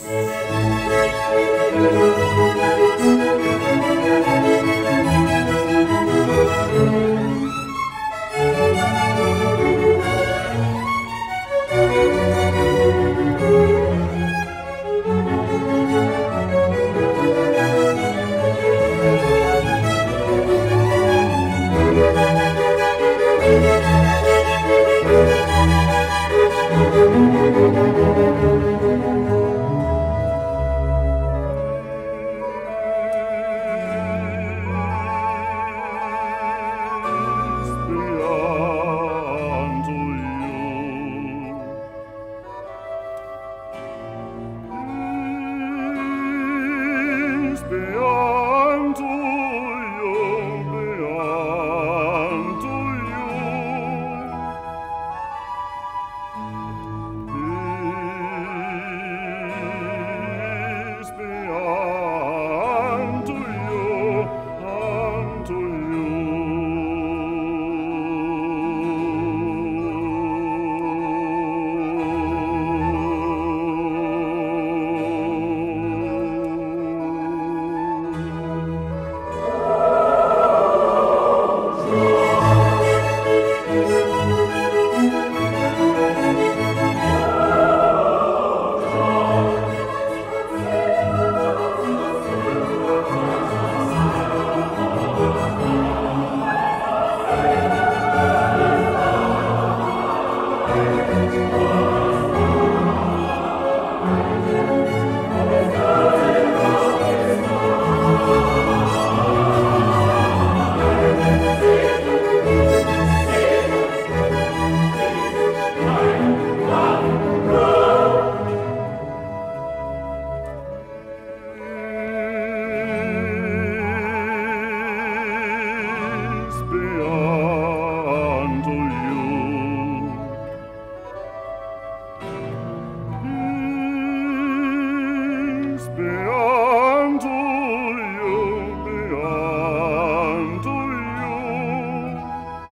Yes.